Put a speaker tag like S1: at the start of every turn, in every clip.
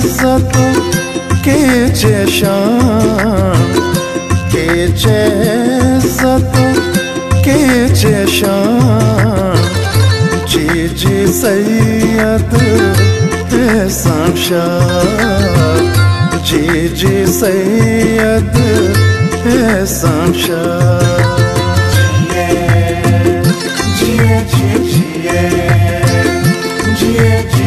S1: सत के शान के सत के शान। जी जी सैयद है साक्षात जी जी सैयद है साक्षात।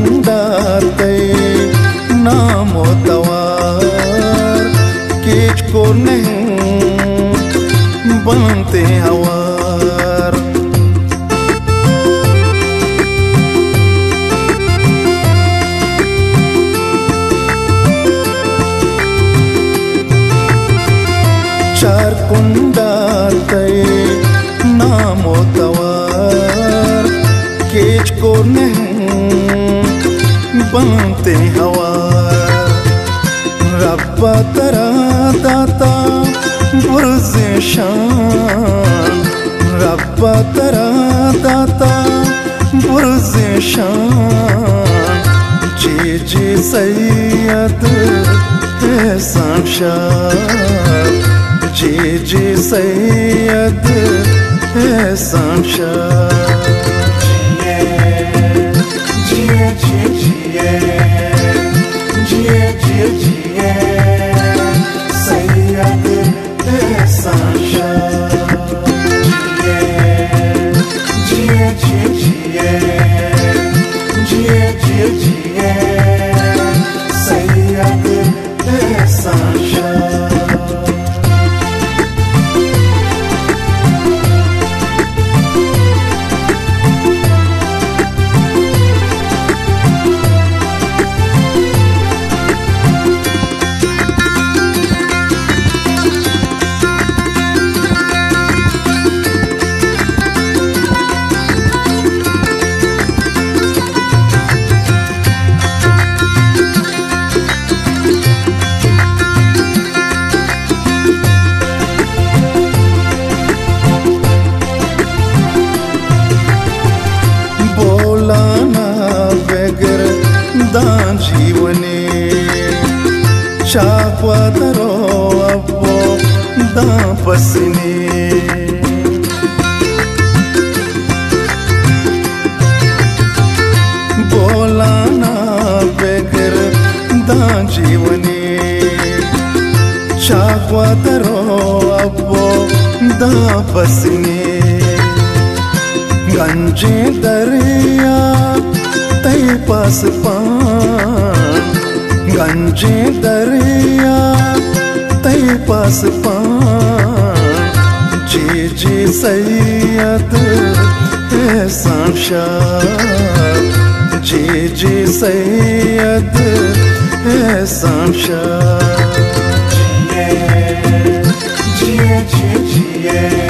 S1: चार कुंडाते नामो तवार किच को नहीं बनते हवार दाता, बुरज शान। रब्बा तरा दाता, बुरज शान। जी जी, सैयद साक्षात। जी जी, सैयद
S2: जिए जिए। जिए जिए जिए।
S1: sunshine. दापसने बोलाना बेगर दान जीवने चाक्वादरो अब्बो दापसने गंजे दरिया तई पास पान गंजे दरिया तई पास पान जी सैयद एहसान शाह। जी जी सैयद एहसान
S2: जिए जिए जिए जिए।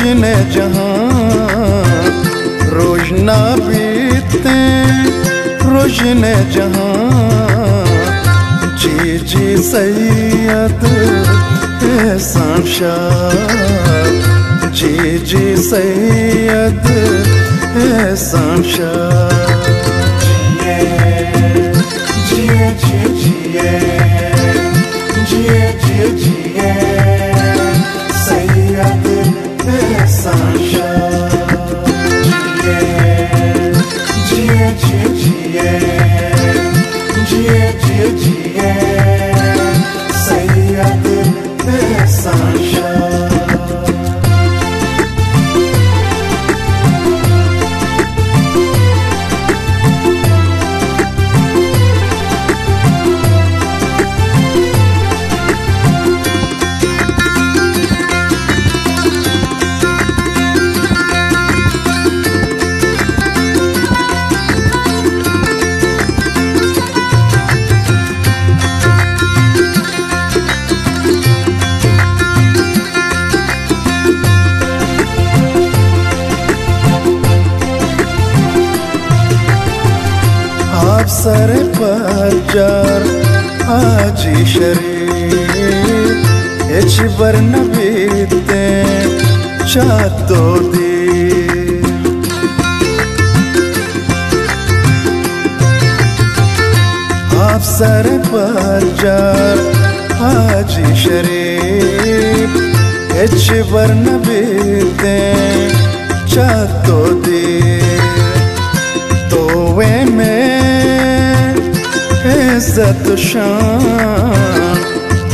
S1: रोशने जहाँ। रोजना बीते रोशने जहाँ। जी जी, सैयद जी जी, सैयद एहसान शाह।
S2: जिए जिए जिए। एहसान
S1: सर पर जार, आजी शरीर एच बीते चातो दी। आप सर पर जार, आजी शरीर एच वर्ण बीते चातो दी। तोवे में इज़्ज़त शान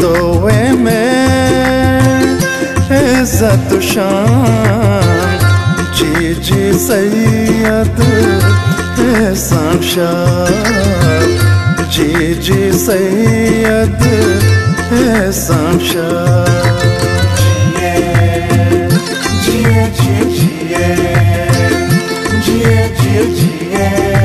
S1: तोवे में इज़्ज़त जी जी सैयद एहसान जी जी सैयद एहसान शाह
S2: जिए जिए।